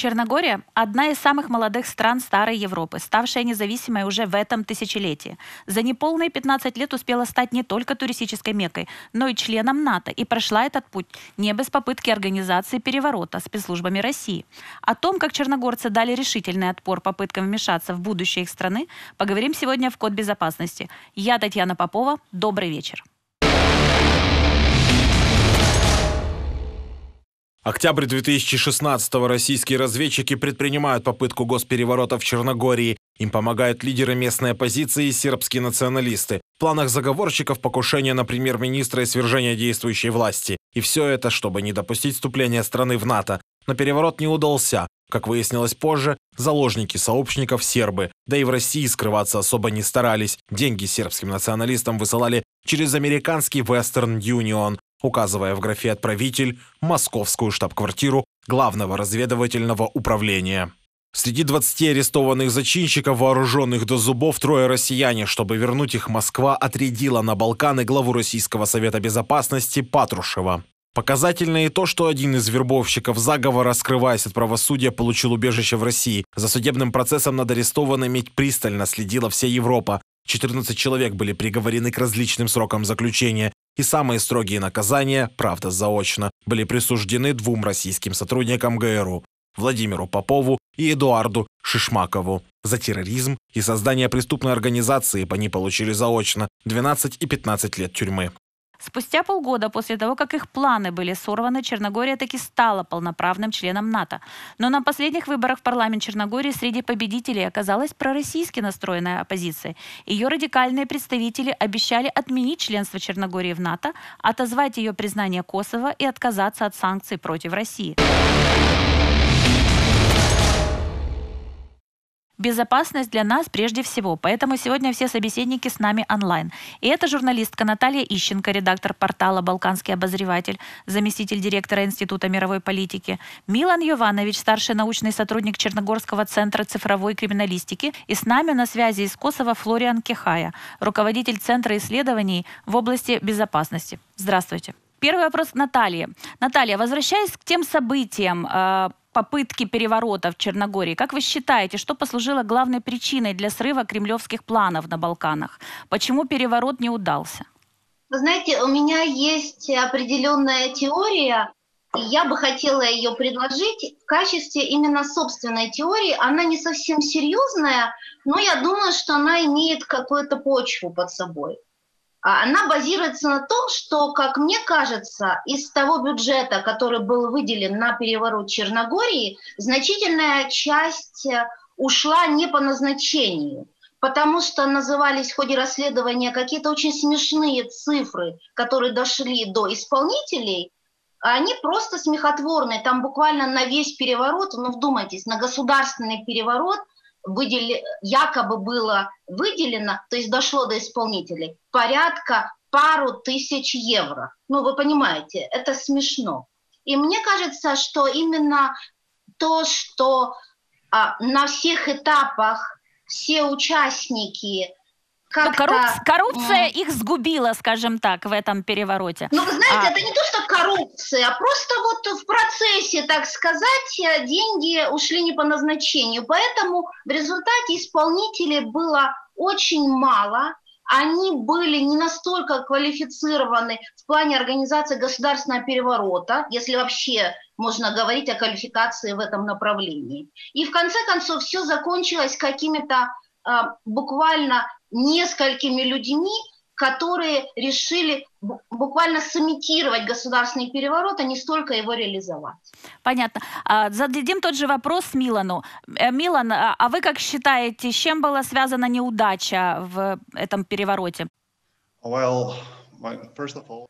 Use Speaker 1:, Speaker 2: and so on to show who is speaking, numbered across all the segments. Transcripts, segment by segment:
Speaker 1: Черногория – одна из самых молодых стран Старой Европы, ставшая независимой уже в этом тысячелетии. За неполные 15 лет успела стать не только туристической мекой, но и членом НАТО и прошла этот путь не без попытки организации переворота спецслужбами России. О том, как черногорцы дали решительный отпор попыткам вмешаться в будущее их страны, поговорим сегодня в Код безопасности. Я Татьяна Попова. Добрый вечер.
Speaker 2: Октябрь 2016-го российские разведчики предпринимают попытку госпереворота в Черногории. Им помогают лидеры местной оппозиции и сербские националисты. В планах заговорщиков покушение на премьер-министра и свержение действующей власти. И все это, чтобы не допустить вступления страны в НАТО. Но переворот не удался. Как выяснилось позже, заложники сообщников сербы. Да и в России скрываться особо не старались. Деньги сербским националистам высылали через американский Western Union указывая в графе «Отправитель» московскую штаб-квартиру Главного разведывательного управления. Среди 20 арестованных зачинщиков, вооруженных до зубов, трое россияне. Чтобы вернуть их, Москва отрядила на Балканы главу Российского совета безопасности Патрушева. Показательно и то, что один из вербовщиков заговора, скрываясь от правосудия, получил убежище в России. За судебным процессом над арестованными пристально следила вся Европа. 14 человек были приговорены к различным срокам заключения и самые строгие наказания, правда заочно, были присуждены двум российским сотрудникам ГРУ Владимиру Попову и Эдуарду Шишмакову. За терроризм и создание преступной организации они получили заочно 12 и 15 лет тюрьмы.
Speaker 1: Спустя полгода после того, как их планы были сорваны, Черногория таки стала полноправным членом НАТО. Но на последних выборах в парламент Черногории среди победителей оказалась пророссийски настроенная оппозиция. Ее радикальные представители обещали отменить членство Черногории в НАТО, отозвать ее признание Косово и отказаться от санкций против России. Безопасность для нас прежде всего, поэтому сегодня все собеседники с нами онлайн. И это журналистка Наталья Ищенко, редактор портала «Балканский обозреватель», заместитель директора Института мировой политики, Милан Йованович, старший научный сотрудник Черногорского центра цифровой криминалистики, и с нами на связи из Косово Флориан Кехая, руководитель Центра исследований в области безопасности. Здравствуйте. Первый вопрос Наталье. Наталья, возвращаясь к тем событиям, э, попытки переворота в Черногории. Как вы считаете, что послужило главной причиной для срыва кремлевских планов на Балканах? Почему переворот не удался?
Speaker 3: Вы знаете, у меня есть определенная теория, и я бы хотела ее предложить в качестве именно собственной теории. Она не совсем серьезная, но я думаю, что она имеет какую-то почву под собой. А она базируется на том, что, как мне кажется, из того бюджета, который был выделен на переворот Черногории, значительная часть э, ушла не по назначению, потому что назывались в ходе расследования какие-то очень смешные цифры, которые дошли до исполнителей, а они просто смехотворные. Там буквально на весь переворот, ну вдумайтесь, на государственный переворот выдели, якобы было выделено, то есть дошло до исполнителей, порядка пару тысяч евро. Ну, вы понимаете, это смешно. И мне кажется, что именно то, что а, на всех этапах все участники
Speaker 1: как коррупция, коррупция их сгубила, скажем так, в этом перевороте.
Speaker 3: Ну, вы знаете, а... это не то, что коррупция, а просто вот в процессе, так сказать, э, деньги ушли не по назначению. Поэтому в результате исполнителей было очень мало, они были не настолько квалифицированы в плане организации государственного переворота, если вообще можно говорить о квалификации в этом направлении. И в конце концов все закончилось какими-то э, буквально несколькими людьми, которые решили буквально сымитировать государственный переворот, а не столько его реализовать.
Speaker 1: Понятно. А, зададим тот же вопрос Милану. Э, Милан, а, а вы как считаете, с чем была связана неудача в этом перевороте?
Speaker 2: Well,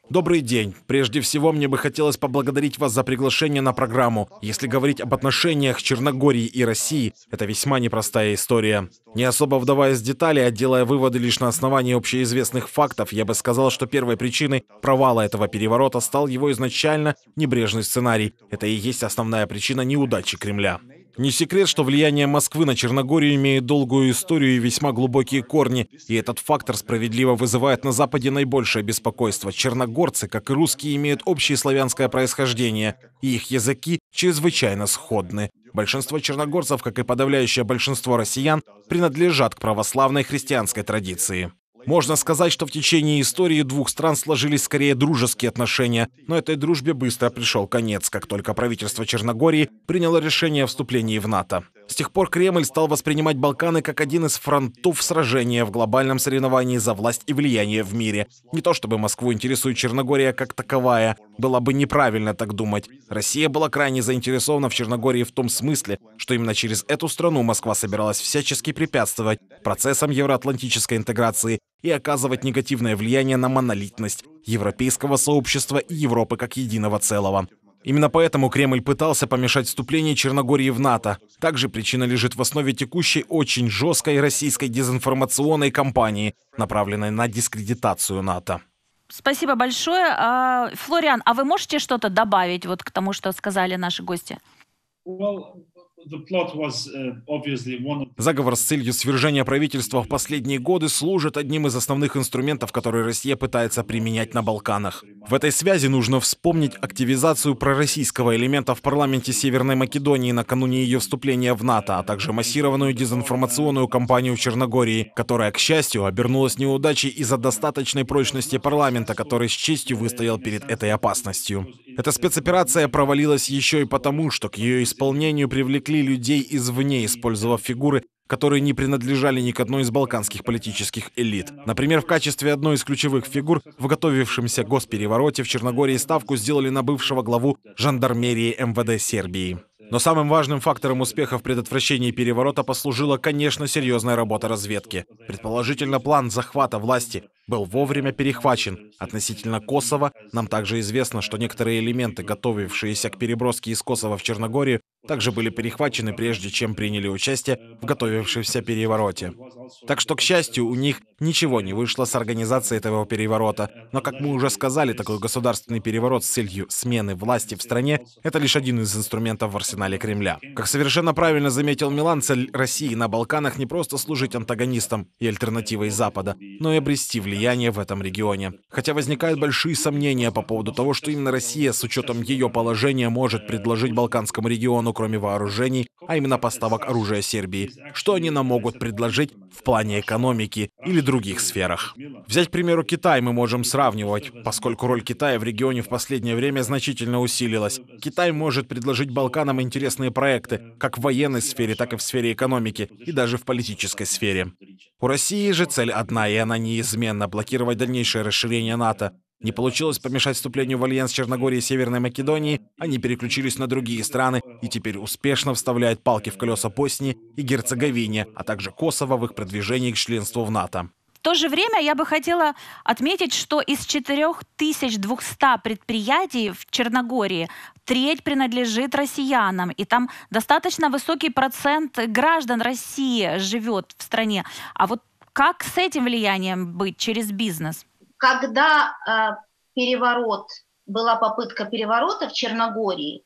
Speaker 2: Добрый день. Прежде всего, мне бы хотелось поблагодарить вас за приглашение на программу. Если говорить об отношениях Черногории и России, это весьма непростая история. Не особо вдаваясь в детали, а делая выводы лишь на основании общеизвестных фактов, я бы сказал, что первой причиной провала этого переворота стал его изначально небрежный сценарий. Это и есть основная причина неудачи Кремля. Не секрет, что влияние Москвы на Черногорию имеет долгую историю и весьма глубокие корни, и этот фактор справедливо вызывает на Западе наибольшее беспокойство. Черногорцы, как и русские, имеют общее славянское происхождение, и их языки чрезвычайно сходны. Большинство черногорцев, как и подавляющее большинство россиян, принадлежат к православной христианской традиции. Можно сказать, что в течение истории двух стран сложились скорее дружеские отношения, но этой дружбе быстро пришел конец, как только правительство Черногории приняло решение о вступлении в НАТО. С тех пор Кремль стал воспринимать Балканы как один из фронтов сражения в глобальном соревновании за власть и влияние в мире. Не то чтобы Москву интересует Черногория как таковая, было бы неправильно так думать. Россия была крайне заинтересована в Черногории в том смысле, что именно через эту страну Москва собиралась всячески препятствовать процессам евроатлантической интеграции и оказывать негативное влияние на монолитность европейского сообщества и Европы как единого целого. Именно поэтому Кремль пытался помешать вступлению Черногории в НАТО. Также причина лежит в основе текущей очень жесткой российской дезинформационной кампании, направленной на дискредитацию НАТО.
Speaker 1: Спасибо большое. А, Флориан, а вы можете что-то добавить вот к тому, что сказали наши гости?
Speaker 2: Well, Заговор с целью свержения правительства в последние годы служит одним из основных инструментов, которые Россия пытается применять на Балканах. В этой связи нужно вспомнить активизацию пророссийского элемента в парламенте Северной Македонии накануне ее вступления в НАТО, а также массированную дезинформационную кампанию в Черногории, которая, к счастью, обернулась неудачей из-за достаточной прочности парламента, который с честью выстоял перед этой опасностью. Эта спецоперация провалилась еще и потому, что к ее исполнению привлекли людей извне, использовав фигуры, которые не принадлежали ни к одной из балканских политических элит. Например, в качестве одной из ключевых фигур в готовившемся госперевороте в Черногории ставку сделали на бывшего главу жандармерии МВД Сербии. Но самым важным фактором успеха в предотвращении переворота послужила, конечно, серьезная работа разведки. Предположительно, план захвата власти был вовремя перехвачен. Относительно Косово нам также известно, что некоторые элементы, готовившиеся к переброске из Косово в Черногорию, также были перехвачены, прежде чем приняли участие в готовившемся перевороте. Так что, к счастью, у них ничего не вышло с организацией этого переворота. Но, как мы уже сказали, такой государственный переворот с целью смены власти в стране — это лишь один из инструментов в арсенале Кремля. Как совершенно правильно заметил Милан, цель России на Балканах не просто служить антагонистом и альтернативой Запада, но и обрести влияние в этом регионе. Хотя возникают большие сомнения по поводу того, что именно Россия с учетом ее положения может предложить Балканскому региону, кроме вооружений, а именно поставок оружия Сербии. Что они нам могут предложить в плане экономики или других сферах. Взять, к примеру, Китай мы можем сравнивать, поскольку роль Китая в регионе в последнее время значительно усилилась. Китай может предложить Балканам интересные проекты, как в военной сфере, так и в сфере экономики, и даже в политической сфере. У России же цель одна, и она неизменно — блокировать дальнейшее расширение НАТО, не получилось помешать вступлению в альянс Черногории и Северной Македонии, они переключились на другие страны и теперь успешно вставляют палки в колеса Боснии и Герцеговине, а также Косово в их продвижении к членству в НАТО.
Speaker 1: В то же время я бы хотела отметить, что из 4200 предприятий в Черногории треть принадлежит россиянам, и там достаточно высокий процент граждан России живет в стране. А вот как с этим влиянием быть через бизнес?
Speaker 3: Когда э, переворот, была попытка переворота в Черногории,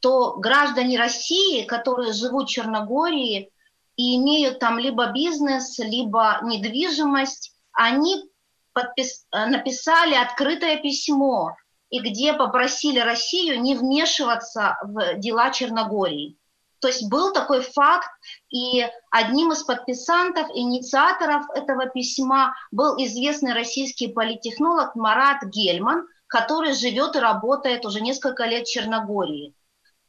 Speaker 3: то граждане России, которые живут в Черногории и имеют там либо бизнес, либо недвижимость, они подпис... написали открытое письмо, и где попросили Россию не вмешиваться в дела Черногории. То есть был такой факт, и одним из подписантов, инициаторов этого письма был известный российский политтехнолог Марат Гельман, который живет и работает уже несколько лет в Черногории.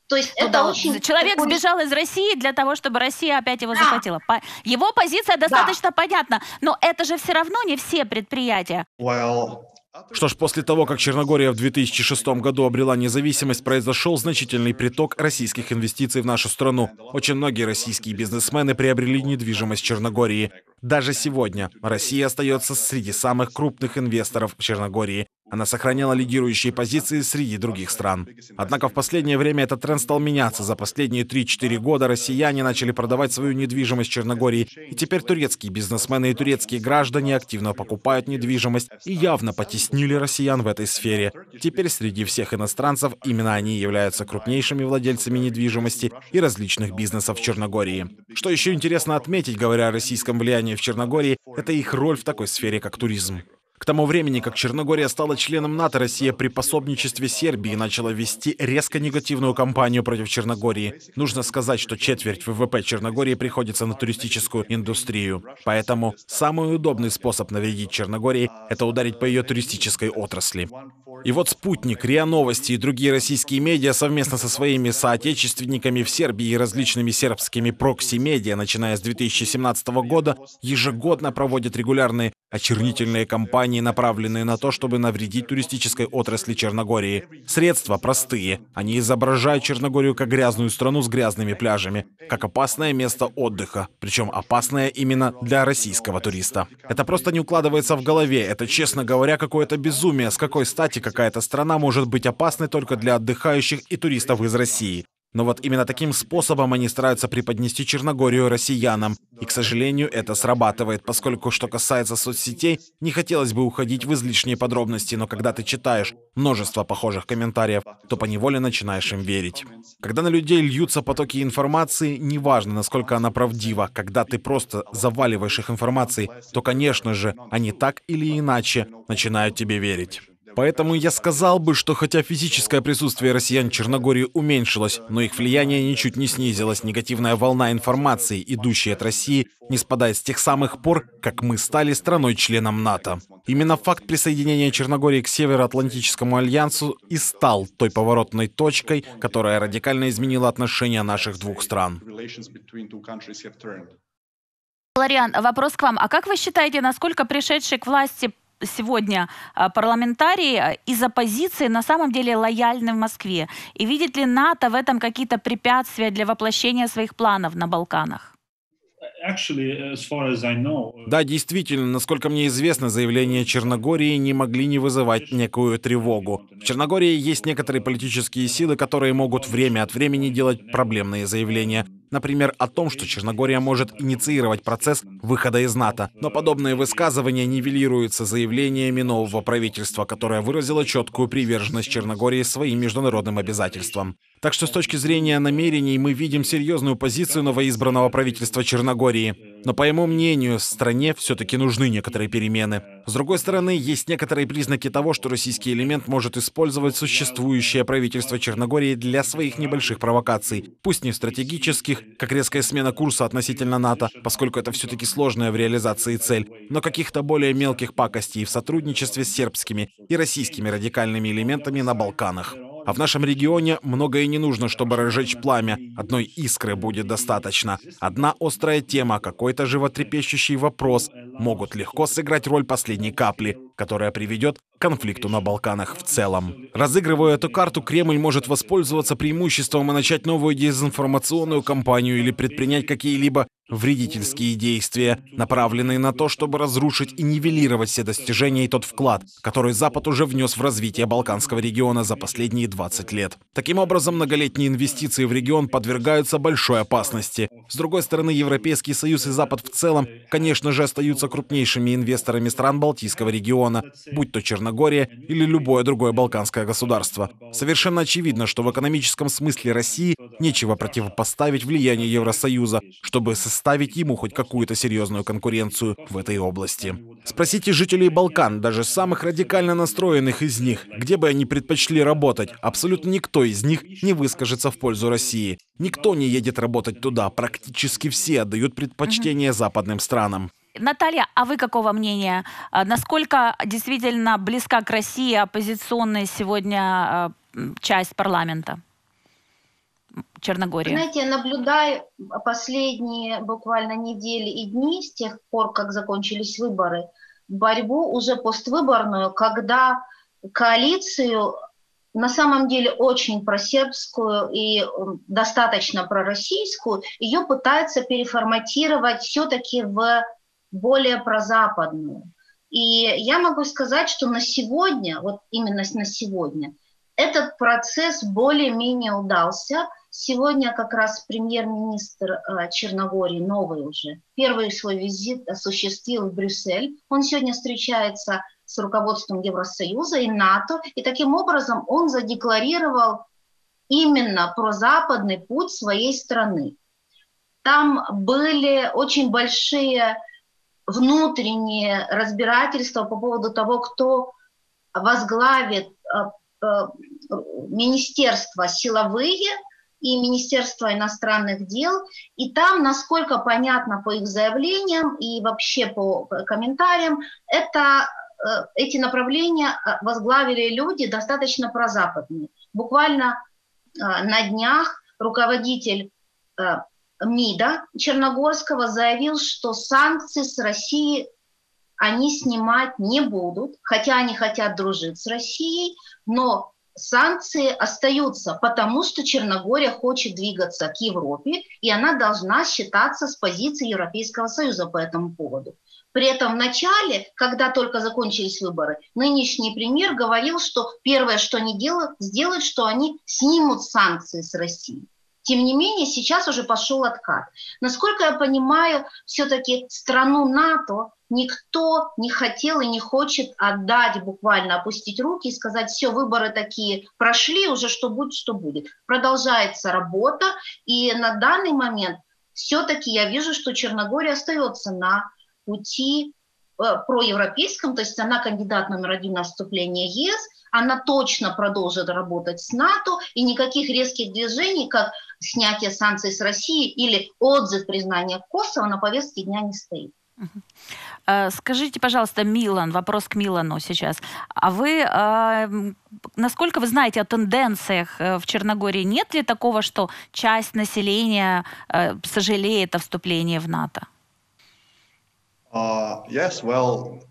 Speaker 1: То есть ну, это да, очень... Человек такой... сбежал из России для того, чтобы Россия опять его да. захватила. Его позиция достаточно да. понятна, но это же все равно не все предприятия.
Speaker 2: Well, что ж, после того, как Черногория в 2006 году обрела независимость, произошел значительный приток российских инвестиций в нашу страну. Очень многие российские бизнесмены приобрели недвижимость Черногории. Даже сегодня Россия остается среди самых крупных инвесторов в Черногории. Она сохраняла лидирующие позиции среди других стран. Однако в последнее время этот тренд стал меняться. За последние 3-4 года россияне начали продавать свою недвижимость Черногории, и теперь турецкие бизнесмены и турецкие граждане активно покупают недвижимость и явно потеснили россиян в этой сфере. Теперь среди всех иностранцев именно они являются крупнейшими владельцами недвижимости и различных бизнесов в Черногории. Что еще интересно отметить, говоря о российском влиянии в Черногории, это их роль в такой сфере, как туризм. К тому времени, как Черногория стала членом НАТО, Россия при пособничестве Сербии начала вести резко негативную кампанию против Черногории. Нужно сказать, что четверть ВВП Черногории приходится на туристическую индустрию. Поэтому самый удобный способ навредить Черногории – это ударить по ее туристической отрасли. И вот «Спутник», РИА Новости и другие российские медиа совместно со своими соотечественниками в Сербии и различными сербскими прокси-медиа, начиная с 2017 года, ежегодно проводят регулярные очернительные кампании, направленные на то, чтобы навредить туристической отрасли Черногории. Средства простые. Они изображают Черногорию как грязную страну с грязными пляжами, как опасное место отдыха, причем опасное именно для российского туриста. Это просто не укладывается в голове. Это, честно говоря, какое-то безумие. С какой стати какая-то страна может быть опасной только для отдыхающих и туристов из России? Но вот именно таким способом они стараются преподнести Черногорию россиянам. И, к сожалению, это срабатывает, поскольку, что касается соцсетей, не хотелось бы уходить в излишние подробности, но когда ты читаешь множество похожих комментариев, то поневоле начинаешь им верить. Когда на людей льются потоки информации, неважно, насколько она правдива, когда ты просто заваливаешь их информацией, то, конечно же, они так или иначе начинают тебе верить. Поэтому я сказал бы, что хотя физическое присутствие россиян в Черногории уменьшилось, но их влияние ничуть не снизилось. Негативная волна информации, идущая от России, не спадает с тех самых пор, как мы стали страной-членом НАТО. Именно факт присоединения Черногории к Североатлантическому альянсу и стал той поворотной точкой, которая радикально изменила отношения наших двух стран.
Speaker 1: Лариан, вопрос к вам. А как вы считаете, насколько пришедший к власти сегодня а, парламентарии а, из оппозиции на самом деле лояльны в Москве? И видит ли НАТО в этом какие-то препятствия для воплощения своих планов на Балканах?
Speaker 2: Да, действительно, насколько мне известно, заявления Черногории не могли не вызывать некую тревогу. В Черногории есть некоторые политические силы, которые могут время от времени делать проблемные заявления. Например, о том, что Черногория может инициировать процесс выхода из НАТО. Но подобные высказывания нивелируются заявлениями нового правительства, которое выразило четкую приверженность Черногории своим международным обязательствам. Так что с точки зрения намерений мы видим серьезную позицию новоизбранного правительства Черногории. Но по моему мнению, стране все-таки нужны некоторые перемены. С другой стороны, есть некоторые признаки того, что российский элемент может использовать существующее правительство Черногории для своих небольших провокаций, пусть не стратегических, как резкая смена курса относительно НАТО, поскольку это все-таки сложная в реализации цель, но каких-то более мелких пакостей в сотрудничестве с сербскими и российскими радикальными элементами на Балканах. А в нашем регионе многое не нужно, чтобы разжечь пламя. Одной искры будет достаточно. Одна острая тема, какой-то животрепещущий вопрос могут легко сыграть роль последней капли, которая приведет к конфликту на Балканах в целом. Разыгрывая эту карту, Кремль может воспользоваться преимуществом и начать новую дезинформационную кампанию или предпринять какие-либо вредительские действия, направленные на то, чтобы разрушить и нивелировать все достижения и тот вклад, который Запад уже внес в развитие Балканского региона за последние 20 лет. Таким образом, многолетние инвестиции в регион подвергаются большой опасности. С другой стороны, Европейский Союз и Запад в целом, конечно же, остаются крупнейшими инвесторами стран Балтийского региона, будь то Черногория или любое другое балканское государство. Совершенно очевидно, что в экономическом смысле России нечего противопоставить влиянию Евросоюза, чтобы составить ему хоть какую-то серьезную конкуренцию в этой области. Спросите жителей Балкан, даже самых радикально настроенных из них, где бы они предпочли работать, абсолютно никто из них не выскажется в пользу России. Никто не едет работать туда, практически все отдают предпочтение западным странам.
Speaker 1: Наталья, а вы какого мнения? А насколько действительно близка к России оппозиционная сегодня а, часть парламента? Черногории?
Speaker 3: Знаете, я наблюдаю последние буквально недели и дни с тех пор, как закончились выборы, борьбу уже поствыборную, когда коалицию на самом деле очень просербскую и достаточно пророссийскую, ее пытаются переформатировать все-таки в более прозападную. И я могу сказать, что на сегодня, вот именно на сегодня, этот процесс более-менее удался. Сегодня как раз премьер-министр э, Черногории, новый уже, первый свой визит осуществил в Брюссель. Он сегодня встречается с руководством Евросоюза и НАТО, и таким образом он задекларировал именно про западный путь своей страны. Там были очень большие внутренние разбирательства по поводу того, кто возглавит э, э, министерства силовые и Министерство иностранных дел. И там, насколько понятно по их заявлениям и вообще по комментариям, это, э, эти направления возглавили люди достаточно прозападные. Буквально на днях руководитель МИДа Черногорского заявил, что санкции с России они снимать не будут, хотя они хотят дружить с Россией, но санкции остаются, потому что Черногория хочет двигаться к Европе, и она должна считаться с позиции Европейского Союза по этому поводу. При этом в начале, когда только закончились выборы, нынешний премьер говорил, что первое, что они делают, сделают, что они снимут санкции с России. Тем не менее, сейчас уже пошел откат. Насколько я понимаю, все-таки страну НАТО никто не хотел и не хочет отдать, буквально опустить руки и сказать, все, выборы такие прошли, уже что будет, что будет. Продолжается работа, и на данный момент все-таки я вижу, что Черногория остается на пути э, проевропейском, то есть она кандидат номер один на вступление ЕС, она точно продолжит работать с НАТО, и никаких резких движений, как снятие санкций с России или отзыв признания Косово на повестке дня не стоит.
Speaker 1: Э, скажите, пожалуйста, Милан, вопрос к Милану сейчас. А вы, э, насколько вы знаете о тенденциях э, в Черногории? Нет ли такого, что часть населения сожалеет о вступлении в НАТО?
Speaker 2: Uh, yes, well,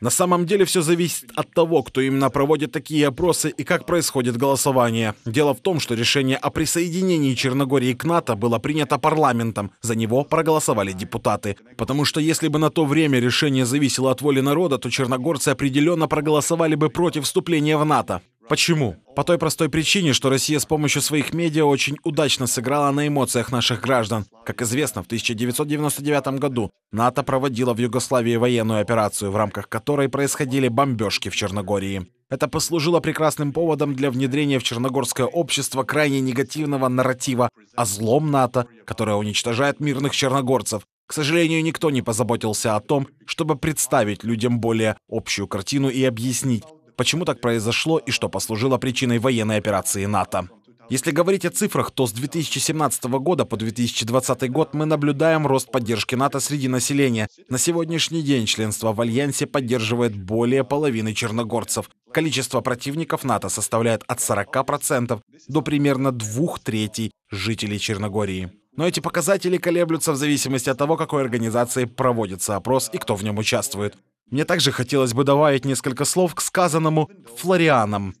Speaker 2: на самом деле все зависит от того, кто именно проводит такие опросы и как происходит голосование. Дело в том, что решение о присоединении Черногории к НАТО было принято парламентом. За него проголосовали депутаты. Потому что если бы на то время решение зависело от воли народа, то черногорцы определенно проголосовали бы против вступления в НАТО. Почему? По той простой причине, что Россия с помощью своих медиа очень удачно сыграла на эмоциях наших граждан. Как известно, в 1999 году НАТО проводило в Югославии военную операцию, в рамках которой происходили бомбежки в Черногории. Это послужило прекрасным поводом для внедрения в черногорское общество крайне негативного нарратива о злом НАТО, которое уничтожает мирных черногорцев. К сожалению, никто не позаботился о том, чтобы представить людям более общую картину и объяснить, почему так произошло и что послужило причиной военной операции НАТО. Если говорить о цифрах, то с 2017 года по 2020 год мы наблюдаем рост поддержки НАТО среди населения. На сегодняшний день членство в Альянсе поддерживает более половины черногорцев. Количество противников НАТО составляет от 40% до примерно двух третей жителей Черногории. Но эти показатели колеблются в зависимости от того, какой организацией проводится опрос и кто в нем участвует. Мне также хотелось бы добавить несколько слов к сказанному Флорианом.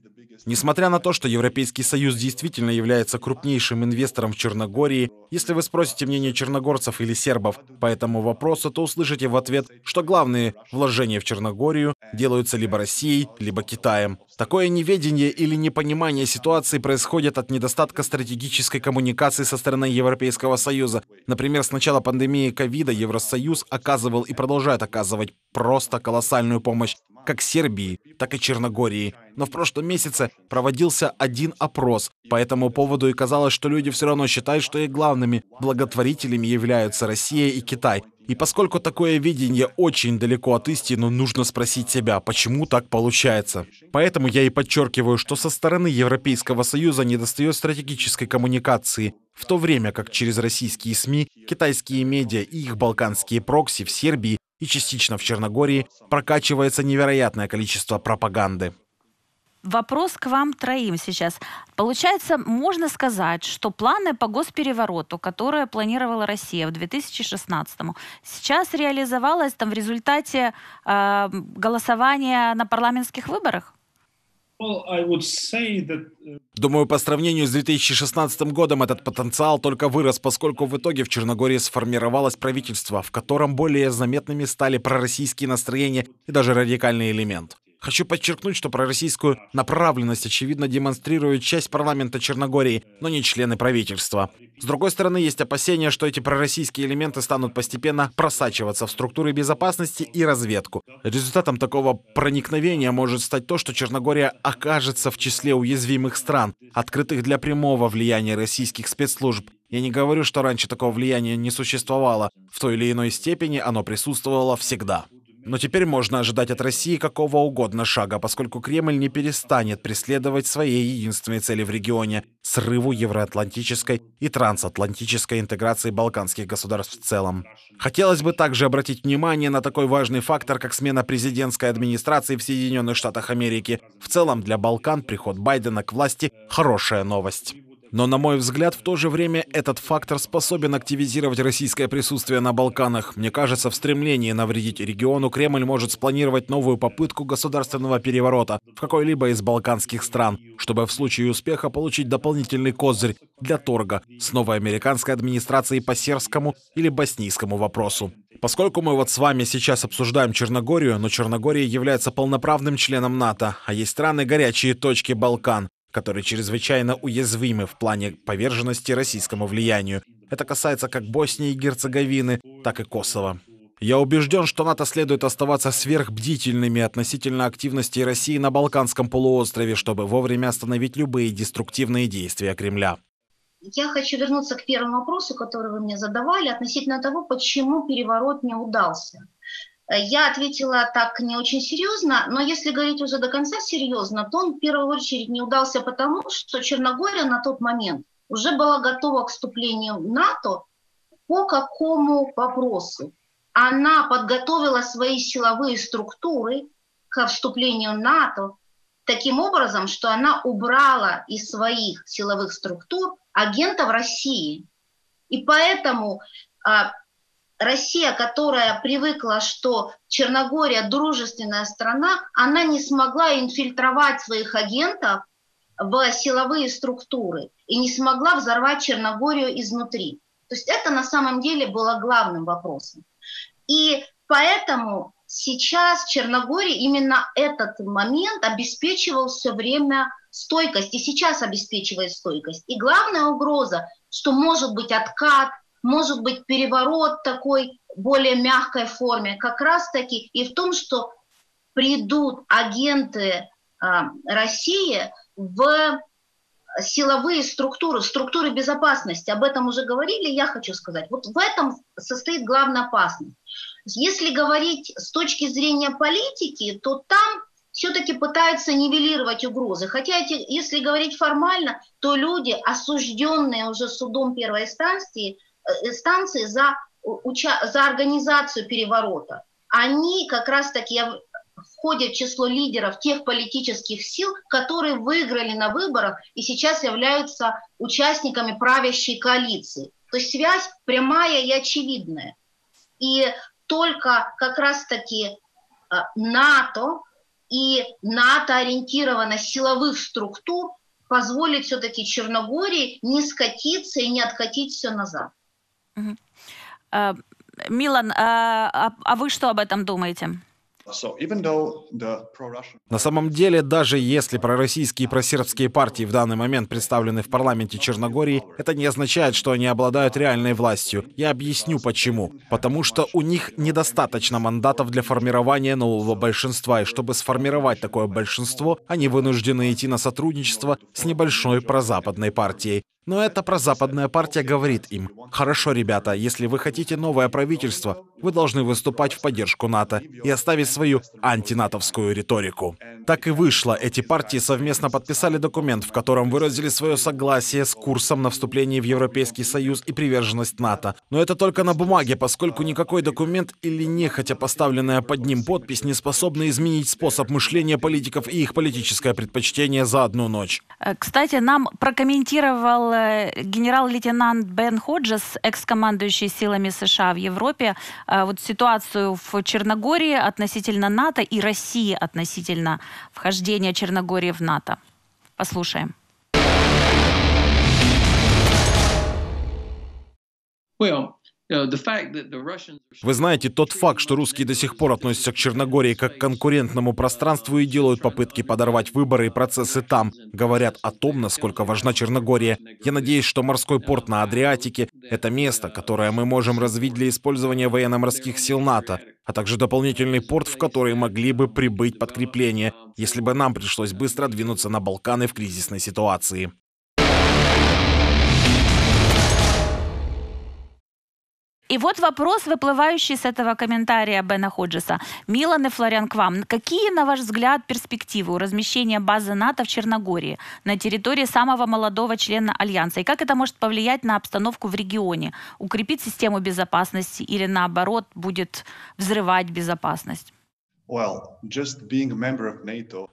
Speaker 2: Несмотря на то, что Европейский Союз действительно является крупнейшим инвестором в Черногории, если вы спросите мнение черногорцев или сербов по этому вопросу, то услышите в ответ, что главные вложения в Черногорию делаются либо Россией, либо Китаем. Такое неведение или непонимание ситуации происходит от недостатка стратегической коммуникации со стороны Европейского Союза. Например, с начала пандемии ковида Евросоюз оказывал и продолжает оказывать просто колоссальную помощь как Сербии, так и Черногории. Но в прошлом месяце проводился один опрос по этому поводу, и казалось, что люди все равно считают, что их главными благотворителями являются Россия и Китай. И поскольку такое видение очень далеко от истины, нужно спросить себя, почему так получается. Поэтому я и подчеркиваю, что со стороны Европейского Союза недостает стратегической коммуникации, в то время как через российские СМИ, китайские медиа и их балканские прокси в Сербии и частично в Черногории прокачивается невероятное количество пропаганды.
Speaker 1: Вопрос к вам троим сейчас. Получается, можно сказать, что планы по госперевороту, которые планировала Россия в 2016 сейчас реализовалось там в результате э, голосования на парламентских выборах?
Speaker 2: Uh, Думаю, по сравнению с 2016 годом этот потенциал только вырос, поскольку в итоге в Черногории сформировалось правительство, в котором более заметными стали пророссийские настроения и даже радикальный элемент. Хочу подчеркнуть, что пророссийскую направленность, очевидно, демонстрирует часть парламента Черногории, но не члены правительства. С другой стороны, есть опасения, что эти пророссийские элементы станут постепенно просачиваться в структуры безопасности и разведку. Результатом такого проникновения может стать то, что Черногория окажется в числе уязвимых стран, открытых для прямого влияния российских спецслужб. Я не говорю, что раньше такого влияния не существовало. В той или иной степени оно присутствовало всегда. Но теперь можно ожидать от России какого угодно шага, поскольку Кремль не перестанет преследовать своей единственной цели в регионе – срыву евроатлантической и трансатлантической интеграции балканских государств в целом. Хотелось бы также обратить внимание на такой важный фактор, как смена президентской администрации в Соединенных Штатах Америки. В целом для Балкан приход Байдена к власти – хорошая новость. Но, на мой взгляд, в то же время этот фактор способен активизировать российское присутствие на Балканах. Мне кажется, в стремлении навредить региону Кремль может спланировать новую попытку государственного переворота в какой-либо из балканских стран, чтобы в случае успеха получить дополнительный козырь для торга с новой американской администрацией по сербскому или боснийскому вопросу. Поскольку мы вот с вами сейчас обсуждаем Черногорию, но Черногория является полноправным членом НАТО, а есть страны горячие точки Балкан, которые чрезвычайно уязвимы в плане поверженности российскому влиянию. Это касается как Боснии и Герцеговины, так и Косово. Я убежден, что НАТО следует оставаться сверхбдительными относительно активности России на Балканском полуострове, чтобы вовремя остановить любые деструктивные действия Кремля.
Speaker 3: Я хочу вернуться к первому вопросу, который вы мне задавали, относительно того, почему переворот не удался. Я ответила так не очень серьезно, но если говорить уже до конца серьезно, то он в первую очередь не удался потому, что Черногория на тот момент уже была готова к вступлению в НАТО по какому вопросу? Она подготовила свои силовые структуры к вступлению в НАТО таким образом, что она убрала из своих силовых структур агентов России. И поэтому а, Россия, которая привыкла, что Черногория дружественная страна, она не смогла инфильтровать своих агентов в силовые структуры и не смогла взорвать Черногорию изнутри. То есть это на самом деле было главным вопросом. И поэтому сейчас Черногории именно этот момент обеспечивал все время стойкость, и сейчас обеспечивает стойкость. И главная угроза, что может быть откат – может быть переворот такой более мягкой форме, как раз-таки и в том, что придут агенты а, России в силовые структуры, структуры безопасности. Об этом уже говорили, я хочу сказать. Вот в этом состоит главная опасность. Если говорить с точки зрения политики, то там все-таки пытаются нивелировать угрозы. Хотя, эти, если говорить формально, то люди, осужденные уже судом первой инстанции, станции за, за организацию переворота. Они как раз-таки входят в число лидеров тех политических сил, которые выиграли на выборах и сейчас являются участниками правящей коалиции. То есть связь прямая и очевидная. И только как раз-таки а, НАТО и НАТО-ориентированность силовых структур позволит все-таки Черногории не скатиться и не откатить все назад.
Speaker 1: Э, Милан, а, а, а вы что об этом думаете?
Speaker 2: На самом деле, даже если пророссийские и просербские партии в данный момент представлены в парламенте Черногории, это не означает, что они обладают реальной властью. Я объясню почему. Потому что у них недостаточно мандатов для формирования нового большинства, и чтобы сформировать такое большинство, они вынуждены идти на сотрудничество с небольшой прозападной партией. Но эта прозападная партия говорит им, хорошо, ребята, если вы хотите новое правительство, вы должны выступать в поддержку НАТО и оставить свою антинатовскую риторику. Так и вышло. Эти партии совместно подписали документ, в котором выразили свое согласие с курсом на вступление в Европейский Союз и приверженность НАТО. Но это только на бумаге, поскольку никакой документ или нехотя поставленная под ним подпись не способна изменить способ мышления политиков и их политическое предпочтение за одну ночь.
Speaker 1: Э, кстати, нам прокомментировал э, генерал-лейтенант Бен Ходжес, экс-командующий силами США в Европе, э, вот ситуацию в Черногории относительно НАТО и России относительно вхождения Черногории в НАТО. Послушаем.
Speaker 2: Well, вы знаете, тот факт, что русские до сих пор относятся к Черногории как к конкурентному пространству и делают попытки подорвать выборы и процессы там, говорят о том, насколько важна Черногория. Я надеюсь, что морской порт на Адриатике — это место, которое мы можем развить для использования военно-морских сил НАТО, а также дополнительный порт, в который могли бы прибыть подкрепления, если бы нам пришлось быстро двинуться на Балканы в кризисной ситуации.
Speaker 1: И вот вопрос, выплывающий с этого комментария Бена Ходжеса. Милан и Флориан, к вам. Какие, на ваш взгляд, перспективы у размещения базы НАТО в Черногории на территории самого молодого члена Альянса? И как это может повлиять на обстановку в регионе? Укрепить систему безопасности или, наоборот, будет взрывать безопасность?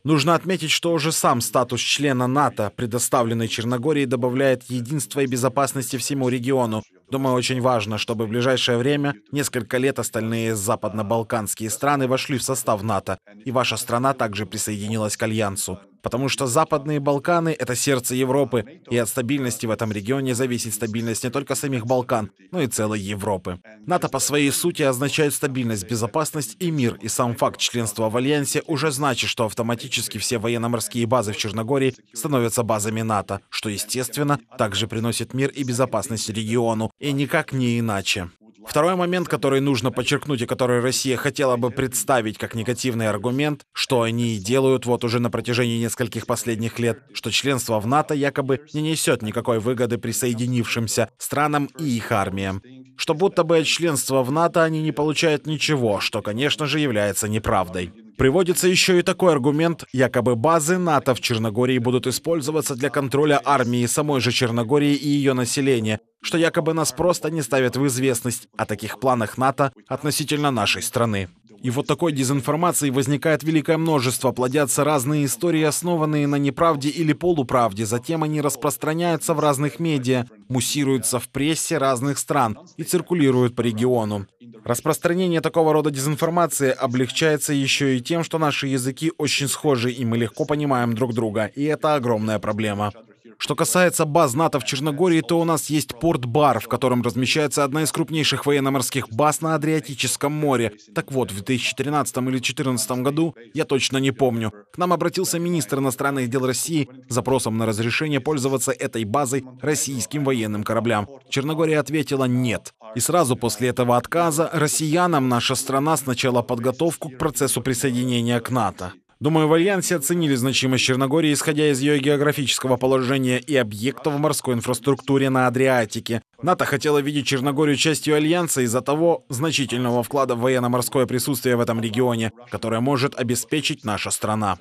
Speaker 2: Нужно отметить, что уже сам статус члена НАТО, предоставленный Черногории, добавляет единства и безопасности всему региону. Думаю, очень важно, чтобы в ближайшее время, несколько лет, остальные западно-балканские страны вошли в состав НАТО, и ваша страна также присоединилась к Альянсу. Потому что Западные Балканы — это сердце Европы, и от стабильности в этом регионе зависит стабильность не только самих Балкан, но и целой Европы. НАТО по своей сути означает стабильность, безопасность и мир, и сам факт членства в Альянсе уже значит, что автоматически все военно-морские базы в Черногории становятся базами НАТО, что, естественно, также приносит мир и безопасность региону, и никак не иначе. Второй момент, который нужно подчеркнуть и который Россия хотела бы представить как негативный аргумент, что они делают вот уже на протяжении нескольких последних лет, что членство в НАТО якобы не несет никакой выгоды присоединившимся странам и их армиям. Что будто бы от членства в НАТО они не получают ничего, что, конечно же, является неправдой. Приводится еще и такой аргумент, якобы базы НАТО в Черногории будут использоваться для контроля армии самой же Черногории и ее населения, что якобы нас просто не ставят в известность о таких планах НАТО относительно нашей страны. И вот такой дезинформации возникает великое множество, плодятся разные истории, основанные на неправде или полуправде, затем они распространяются в разных медиа, муссируются в прессе разных стран и циркулируют по региону. Распространение такого рода дезинформации облегчается еще и тем, что наши языки очень схожи, и мы легко понимаем друг друга, и это огромная проблема. Что касается баз НАТО в Черногории, то у нас есть порт-бар, в котором размещается одна из крупнейших военно-морских баз на Адриатическом море. Так вот, в 2013 или 2014 году, я точно не помню, к нам обратился министр иностранных дел России с запросом на разрешение пользоваться этой базой российским военным кораблям. Черногория ответила «нет». И сразу после этого отказа россиянам наша страна сначала подготовку к процессу присоединения к НАТО. Думаю, в Альянсе оценили значимость Черногории, исходя из ее географического положения и объектов в морской инфраструктуре на Адриатике. НАТО хотела видеть Черногорию частью Альянса из-за того значительного вклада в военно-морское присутствие в этом регионе, которое может обеспечить наша страна.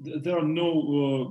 Speaker 2: Uh,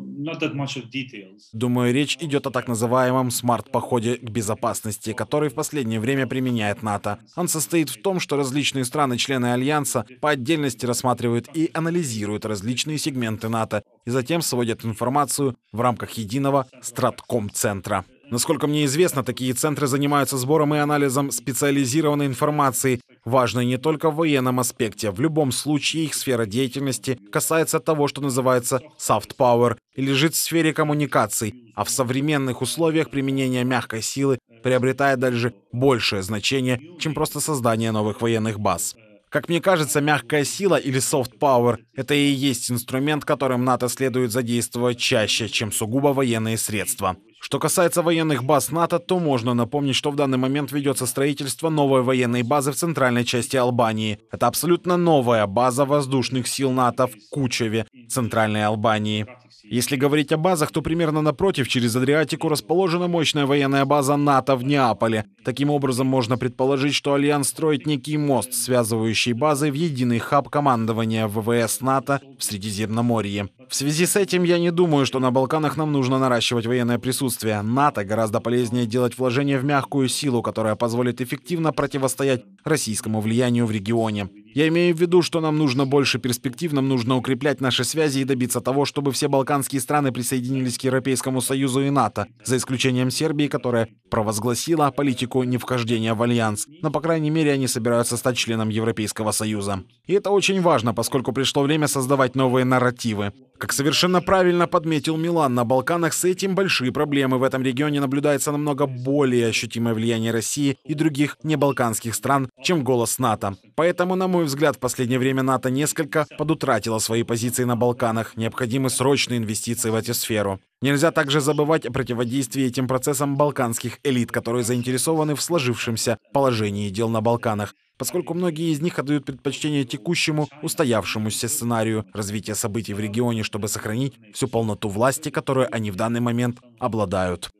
Speaker 2: Думаю, речь идет о так называемом смарт-походе к безопасности, который в последнее время применяет НАТО. Он состоит в том, что различные страны-члены Альянса по отдельности рассматривают и анализируют различные сегменты НАТО и затем сводят информацию в рамках единого стратком-центра. Насколько мне известно, такие центры занимаются сбором и анализом специализированной информации, важной не только в военном аспекте. В любом случае их сфера деятельности касается того, что называется soft power и лежит в сфере коммуникаций, а в современных условиях применение мягкой силы приобретает даже большее значение, чем просто создание новых военных баз. Как мне кажется, мягкая сила или soft power — это и есть инструмент, которым НАТО следует задействовать чаще, чем сугубо военные средства. Что касается военных баз НАТО, то можно напомнить, что в данный момент ведется строительство новой военной базы в центральной части Албании. Это абсолютно новая база воздушных сил НАТО в Кучеве, центральной Албании. Если говорить о базах, то примерно напротив, через Адриатику, расположена мощная военная база НАТО в Неаполе. Таким образом, можно предположить, что Альянс строит некий мост, связывающий базы в единый хаб командования ВВС НАТО в Средиземноморье. В связи с этим я не думаю, что на Балканах нам нужно наращивать военное присутствие. НАТО гораздо полезнее делать вложения в мягкую силу, которая позволит эффективно противостоять российскому влиянию в регионе. Я имею в виду, что нам нужно больше перспектив, нам нужно укреплять наши связи и добиться того, чтобы все балканские страны присоединились к Европейскому Союзу и НАТО, за исключением Сербии, которая провозгласила политику невхождения в альянс. Но, по крайней мере, они собираются стать членом Европейского Союза. И это очень важно, поскольку пришло время создавать новые нарративы. Как совершенно правильно подметил Милан, на Балканах с этим большие проблемы. В этом регионе наблюдается намного более ощутимое влияние России и других небалканских стран, чем голос НАТО. Поэтому, на мой взгляд, в последнее время НАТО несколько подутратило свои позиции на Балканах. Необходимы срочные инвестиции в эту сферу. Нельзя также забывать о противодействии этим процессам балканских элит, которые заинтересованы в сложившемся положении дел на Балканах поскольку многие из них отдают предпочтение текущему, устоявшемуся сценарию развития событий в регионе, чтобы сохранить всю полноту власти, которую они в данный момент обладают.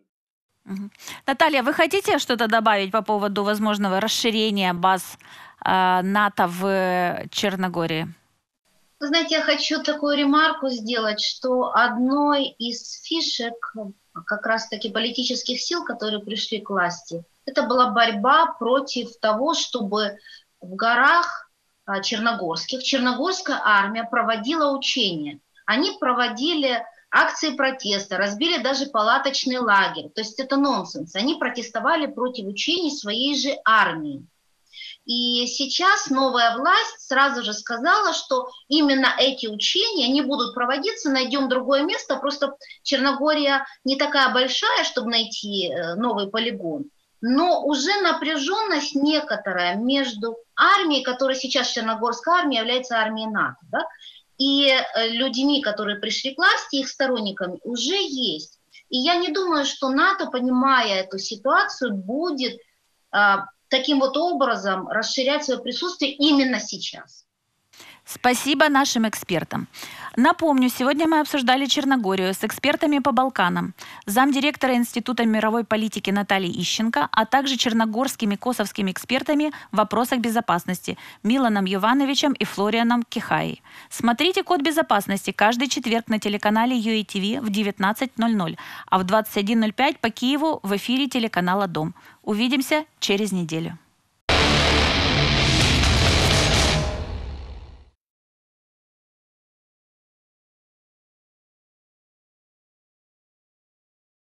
Speaker 1: Наталья, вы хотите что-то добавить по поводу возможного расширения баз НАТО в Черногории?
Speaker 3: Вы знаете, я хочу такую ремарку сделать, что одной из фишек как раз-таки политических сил, которые пришли к власти, это была борьба против того, чтобы в горах а, Черногорских Черногорская армия проводила учения. Они проводили акции протеста, разбили даже палаточный лагерь. То есть это нонсенс. Они протестовали против учений своей же армии. И сейчас новая власть сразу же сказала, что именно эти учения не будут проводиться, найдем другое место. Просто Черногория не такая большая, чтобы найти э, новый полигон. Но уже напряженность некоторая между армией, которая сейчас Черногорская армия является армией НАТО, да, и э, людьми, которые пришли к власти, их сторонниками, уже есть. И я не думаю, что НАТО, понимая эту ситуацию, будет а, таким вот образом расширять свое присутствие именно сейчас.
Speaker 1: Спасибо нашим экспертам. Напомню, сегодня мы обсуждали Черногорию с экспертами по Балканам, замдиректора Института мировой политики Натальей Ищенко, а также черногорскими косовскими экспертами в вопросах безопасности Миланом Йовановичем и Флорианом Кихай. Смотрите «Код безопасности» каждый четверг на телеканале UATV в 19.00, а в 21.05 по Киеву в эфире телеканала «Дом». Увидимся через неделю.